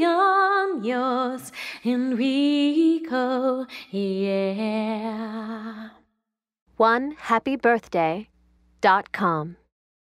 Leon, Enrico, yeah. One happy birthday dot com.